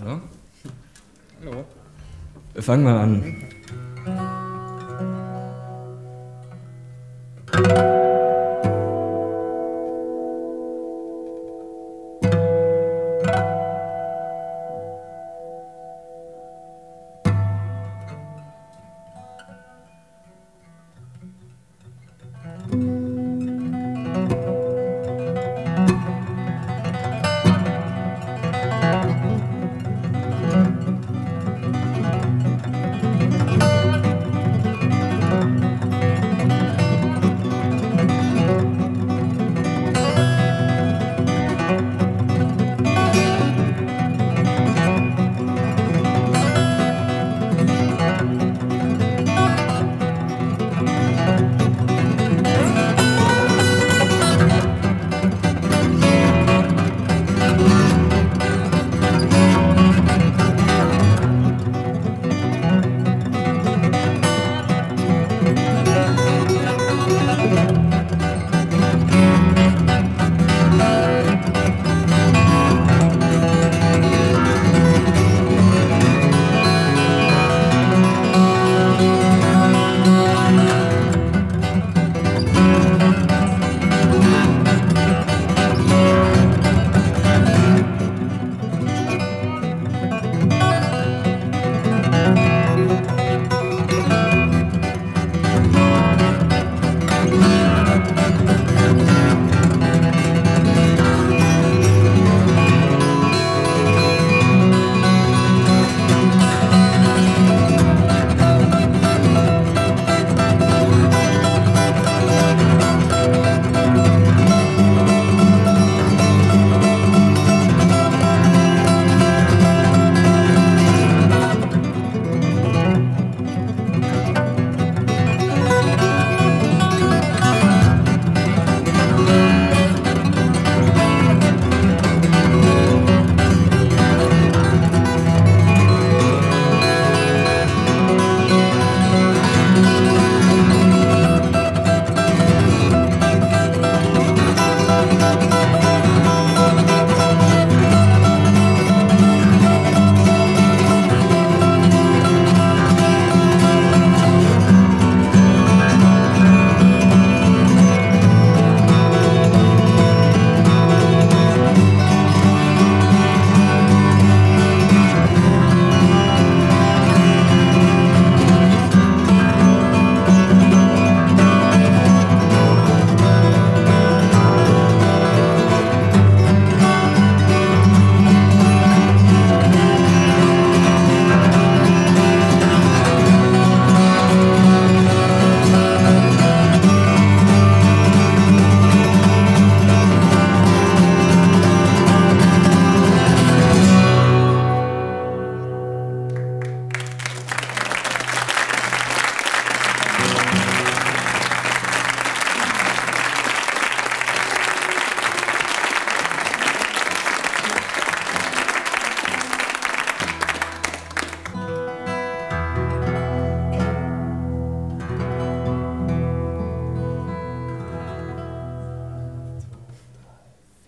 Hallo. Hallo. Fangen wir an.